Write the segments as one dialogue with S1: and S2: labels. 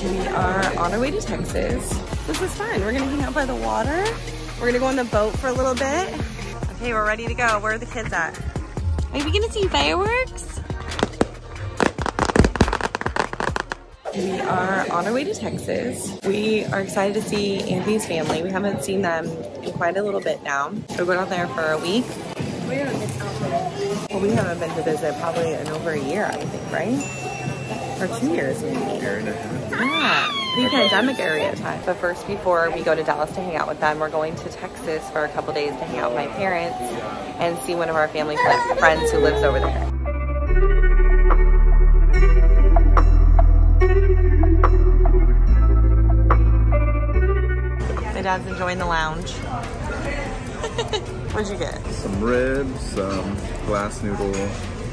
S1: We are on our way to Texas. This is fun. We're gonna hang out by the water. We're gonna go on the boat for a little bit. Okay, we're ready to go. Where are the kids at? Are we gonna see fireworks? We are on our way to Texas. We are excited to see Andy's family. We haven't seen them in quite a little bit now. We're going out there for a week.
S2: We haven't been
S1: we haven't been to visit probably in over a year, I think, right? Or two years maybe. Yeah, pre-pandemic area time. But first, before we go to Dallas to hang out with them, we're going to Texas for a couple days to hang out with my parents and see one of our family friends who lives over there. My dad's enjoying the lounge. What'd you get?
S3: Some ribs, some glass noodle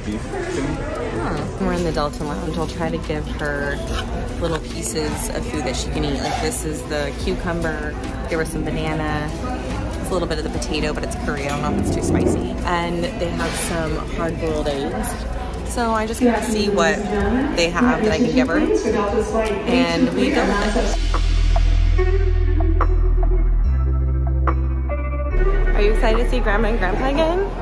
S3: beef thing.
S1: We're in the Delta Lounge. I'll try to give her little pieces of food that she can eat. Like this is the cucumber, give her some banana. It's a little bit of the potato, but it's curry. I don't know if it's too spicy. And they have some hard-boiled eggs. So I just gotta see what they have that I can give her. And we go. Are you excited to see Grandma and Grandpa again?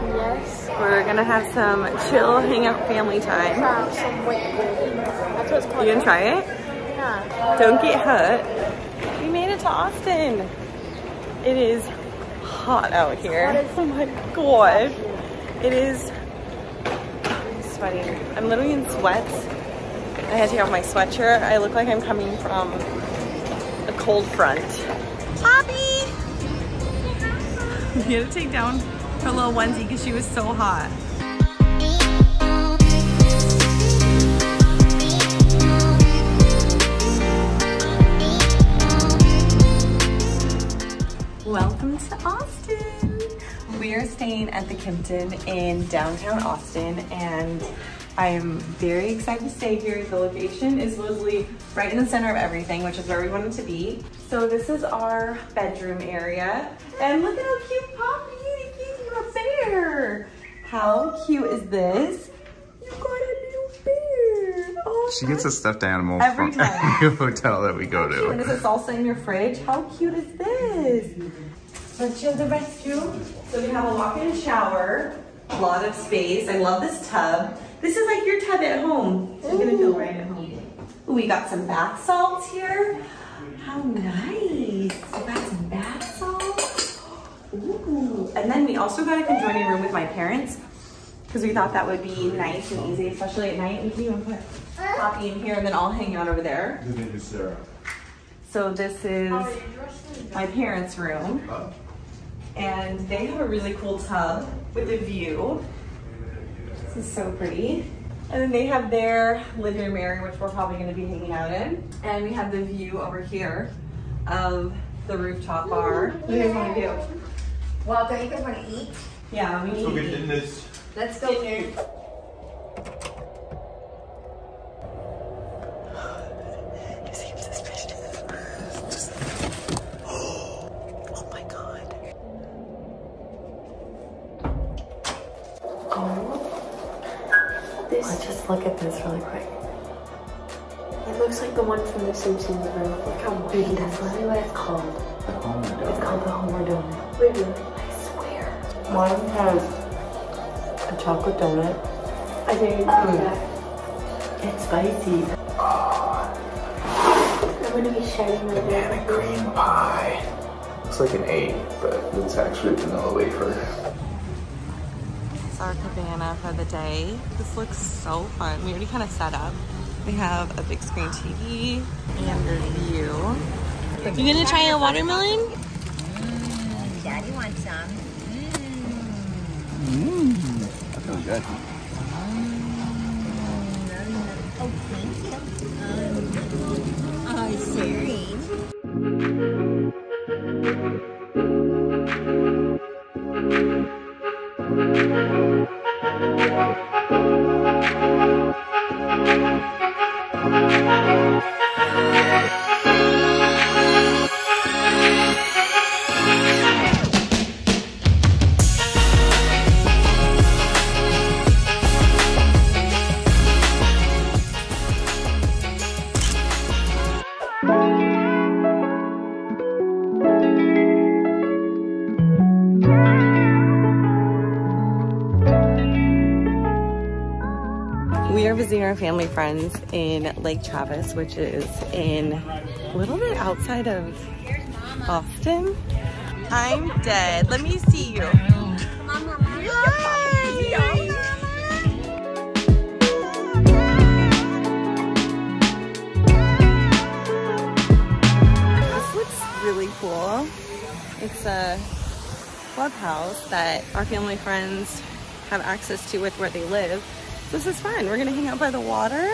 S1: We're gonna have some chill hangout family time.
S2: Some whipped cream. That's what it's called.
S1: You gonna try it?
S2: Yeah.
S1: Don't get hurt. We made it to Austin. It is hot out here. Oh my god. It is I'm sweating. I'm literally in sweats. I had to take off my sweatshirt. I look like I'm coming from a cold front. Poppy! Had to take down her little onesie because she was so hot. Welcome to Austin. We are staying at the Kimpton in downtown Austin and I am very excited to stay here. The location is literally right in the center of everything, which is where we wanted to be. So this is our bedroom area. And look at how cute Poppy, they gave you a bear. How cute is this? You got a new bear. Oh,
S3: She gets a stuffed animal
S1: Every
S3: from
S1: time.
S3: every hotel that we go
S1: and
S3: to.
S1: is it salsa in your fridge? How cute is this? Let's show the restroom. So we have a walk-in shower, a lot of space. I love this tub. This is like your tub at home. You're gonna feel right at home. Ooh, we got some bath salts here. How nice. And then we also got a conjoining room with my parents because we thought that would be nice and easy, especially at night. We can even put Poppy in here and then I'll hang out over there.
S3: His name is Sarah.
S1: So this is my parents' room. And they have a really cool tub with a view. This is so pretty. And then they have their living room area, which we're probably gonna be hanging out in. And we have the view over here of the rooftop bar. What do you guys wanna do?
S2: Well, don't you guys want to eat?
S1: Yeah, we need to eat.
S3: this.
S2: Let's go eat.
S1: It seems suspicious. oh my god. Oh.
S4: Let's just look at this really quick. It looks like the one from The Simpsons room. Look how big That's literally what it's called. It's called the Homer Donut. Wait, really? I swear. One has a chocolate donut. I think it's mm. It's spicy. I'm gonna be shedding my
S3: Banana cream pie. It's like an eight, but it's actually vanilla wafer.
S1: It's our cabana for the day. This looks so fun. We already kind of set up. We have a big screen TV and a view. You gonna try a watermelon?
S2: Daddy wants some. Mmm. Mmm.
S3: That feels good.
S2: Oh, thank you. Oh, Siri.
S1: Family friends in Lake Travis, which is in a little bit outside of Austin. I'm dead. Let me see you. This looks really cool. It's a clubhouse that our family friends have access to with where they live. This is fun. We're gonna hang out by the water.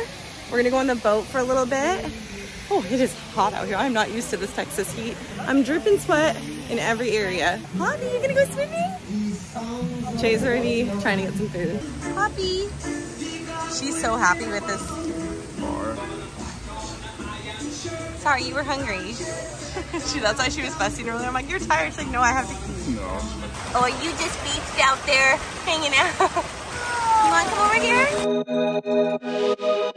S1: We're gonna go on the boat for a little bit. Oh, it is hot out here. I'm not used to this Texas heat. I'm dripping sweat in every area. Poppy, you gonna go swimming? Jay's already trying to get some food. Poppy. She's so happy with this. Sorry, you were hungry. she, that's why she was fussing earlier. I'm like, you're tired. She's like, no, I have to eat.
S2: Oh, you just beached out there hanging out. you on, come over here?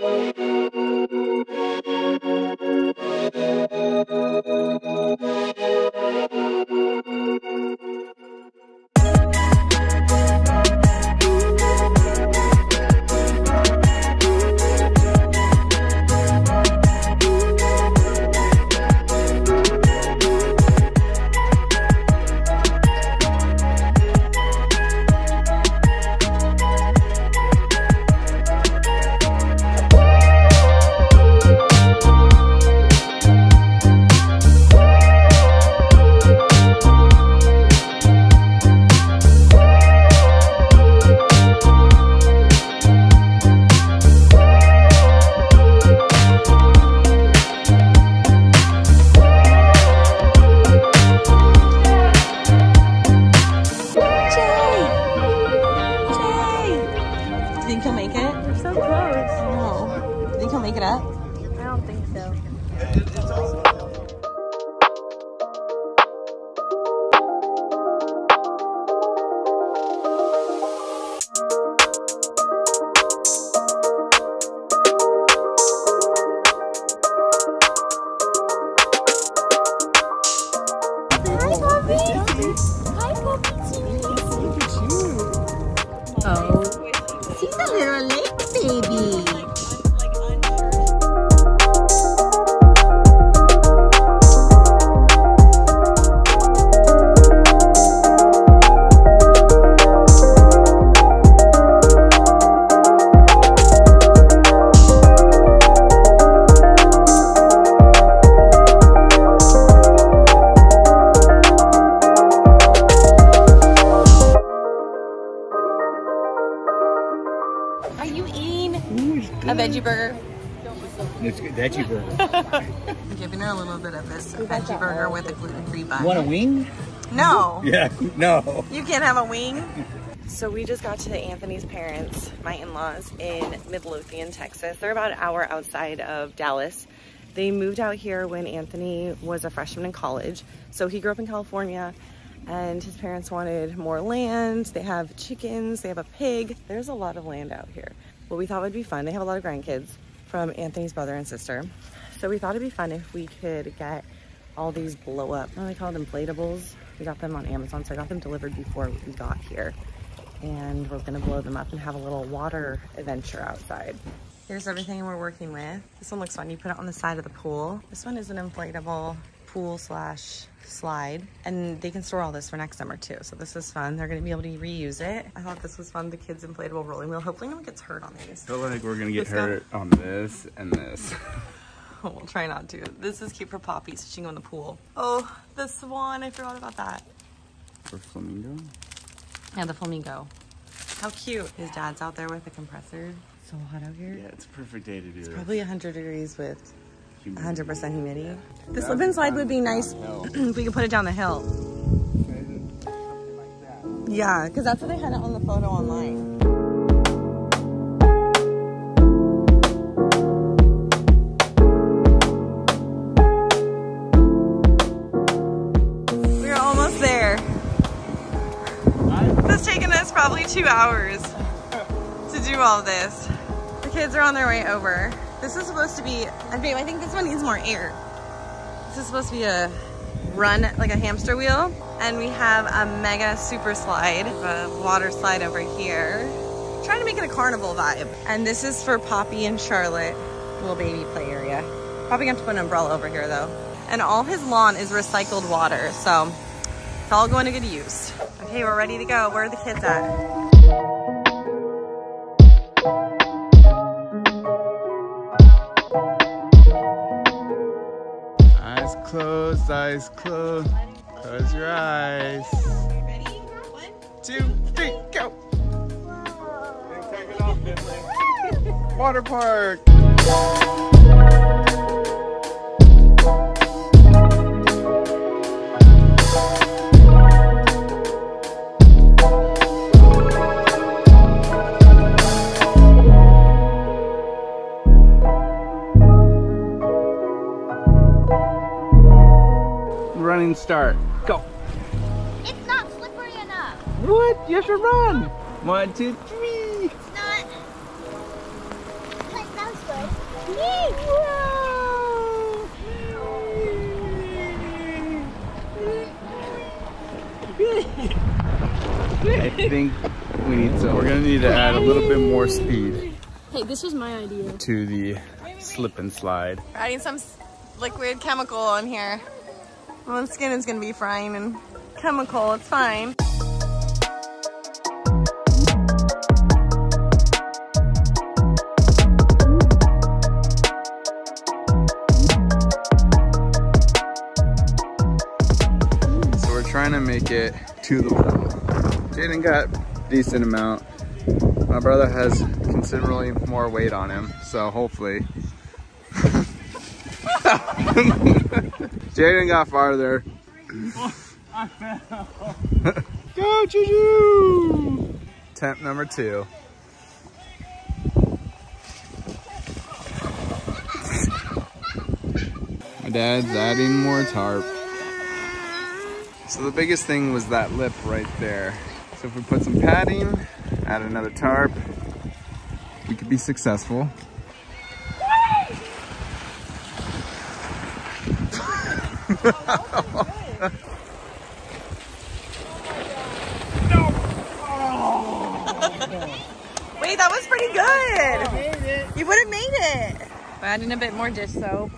S1: Veggie burger?
S5: It's good. Veggie burger.
S1: I'm giving her a little bit of this veggie burger with a gluten-free bun.
S5: Want a wing?
S1: No.
S5: Yeah. No.
S1: You can't have a wing. So we just got to Anthony's parents, my in-laws, in Midlothian, Texas. They're about an hour outside of Dallas. They moved out here when Anthony was a freshman in college. So he grew up in California and his parents wanted more land. They have chickens, they have a pig. There's a lot of land out here. What we thought would be fun, they have a lot of grandkids from Anthony's brother and sister. So we thought it'd be fun if we could get all these blow up, what they called, inflatables? We got them on Amazon, so I got them delivered before we got here. And we're gonna blow them up and have a little water adventure outside. Here's everything we're working with. This one looks fun. You put it on the side of the pool. This one is an inflatable pool slash slide. And they can store all this for next summer too. So this is fun. They're gonna be able to reuse it. I thought this was fun, the kids inflatable rolling wheel. Hopefully no one gets hurt on these.
S6: I feel like we're gonna get
S1: Let's go.
S6: hurt on this and this.
S1: we'll try not to. This is cute for Poppy, so she can go in the pool. Oh, the swan, I forgot about that.
S6: For flamingo?
S1: Yeah, the flamingo. How cute. His dad's out there with a compressor. So hot out here.
S6: Yeah, it's a perfect day to do this.
S1: Probably 100 degrees with
S6: Humidity.
S1: 100% humidity. The slip and slide would be nice if we could put it down the hill. Yeah, because that's what they had it on the photo online. We're almost there. It's taken us probably two hours to do all this. The kids are on their way over. This is supposed to be, and babe, I think this one needs more air. This is supposed to be a run, like a hamster wheel. And we have a mega super slide, a water slide over here. Trying to make it a carnival vibe. And this is for Poppy and Charlotte, little baby play area. Probably gonna have to put an umbrella over here though. And all his lawn is recycled water, so it's all going to good use. Okay, we're ready to go. Where are the kids at?
S6: Eyes closed, eyes closed. Close your eyes.
S1: Ready? One.
S6: Two, go. Water park. Start. Go.
S2: It's not slippery enough.
S6: What? You have to run. One, two, three.
S2: It's not. But that was good.
S6: I think we need to. We're gonna need to add a little bit more speed
S4: Hey, this was my idea.
S6: to the slip and slide.
S1: Adding some liquid chemical on here. Well, the skin is gonna be frying and chemical, it's fine.
S6: So we're trying to make it to the pool. Jaden got decent amount. My brother has considerably more weight on him, so hopefully. Jaden got farther. I fell. Go, Juju! Temp number two. My dad's adding more tarp. So the biggest thing was that lip right there. So if we put some padding, add another tarp, we could be successful.
S1: Wait, that was pretty good. You would have made it. We're adding a bit more dish soap.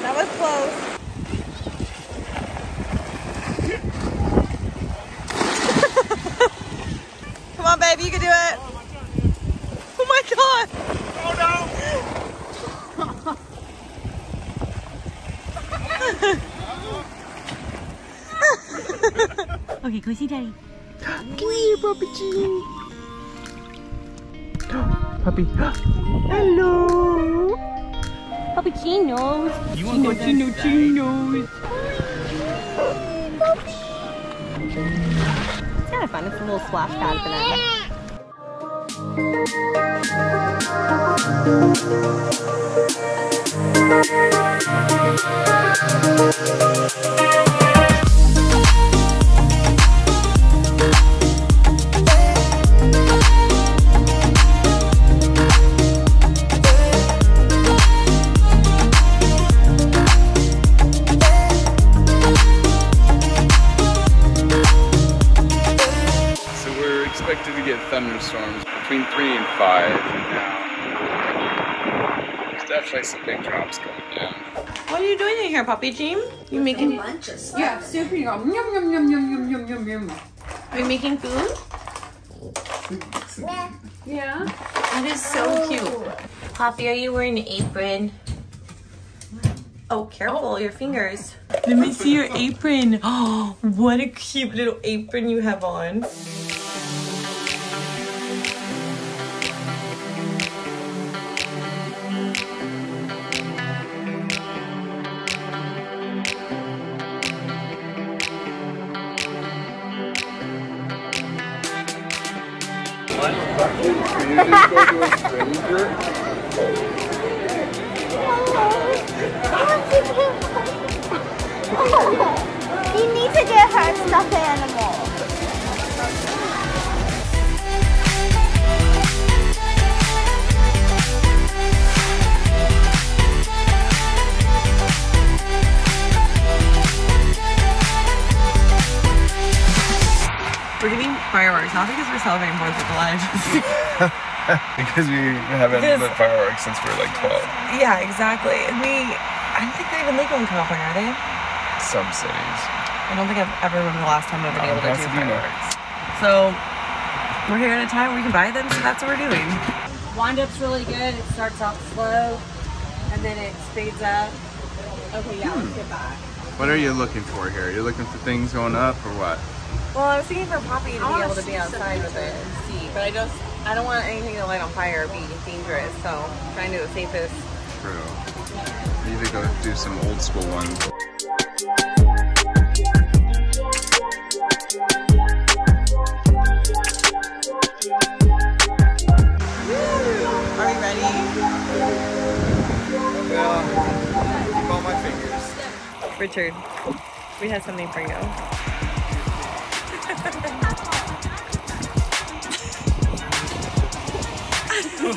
S1: That was close. Come on, babe, you can do it. Oh my god.
S2: Okay, go see daddy.
S6: Come here, Puppy G. Puppy. Hello.
S2: Puppy Chinos.
S6: You want to go Chino Chinos?
S1: It's kind of fun. It's a little splash pad for them.
S6: There's definitely some big drops coming down.
S1: What are you doing in here, Puppy Team? You making? lunches?
S7: Yeah, soup and yum yum yum yum yum yum yum yum yum.
S1: Are you making food?
S7: Yeah.
S1: That is so cute. Poppy, are you wearing an apron? Oh, careful, your fingers. Let me see your apron. Oh, what a cute little apron you have on.
S2: you just go to a stranger? Need to get her stuffed animal.
S1: We're celebrating Fourth of July.
S6: because we haven't
S1: Because-
S6: lit fireworks since we were like 12.
S1: yeah, exactly. We, I don't think they're even legal in California, are they?
S6: Some cities.
S1: I don't think I've ever remember the last time I've been able to do fireworks. So we're here at a time where we can buy them, so that's what we're doing.
S8: Wind up's really good. It starts off slow and then it speeds up. Okay, yeah, let's get back.
S6: What are you looking for here? You're looking for things going up or what?
S1: Well, I was thinking for Poppy to be able to be outside with it and see, but I just I don't want anything to light on fire or be dangerous. So trying to do the safest.
S6: True. We need to go do some old school ones.
S1: Are we ready?
S6: Yeah. Keep all my fingers.
S1: Richard, we have something for you. Are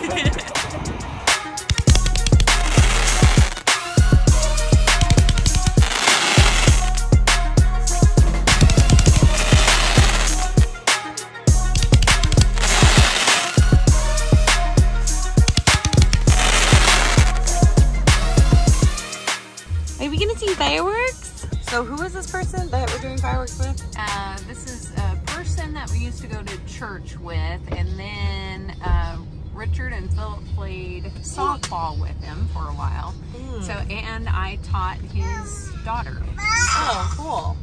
S1: we gonna see fireworks? So who is this person that we're doing fireworks with?
S7: Uh, this is a person that we used to go to church with, and then uh, Richard and Philip played softball with him for a while. Hmm. So, and I taught his daughter.
S1: Oh, cool.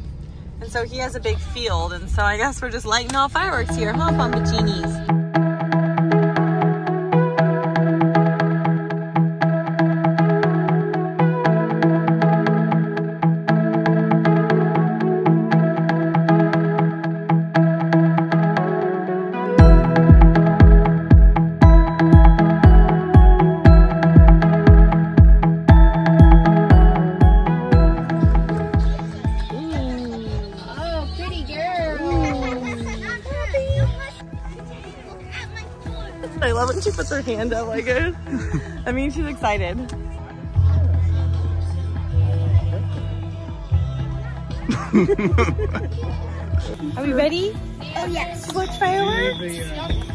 S1: And so he has a big field, and so I guess we're just lighting off fireworks here, huh?
S8: Oh,
S1: hand up like it. I mean, she's excited. Are we ready?
S8: Oh, yes.
S1: To watch fireworks?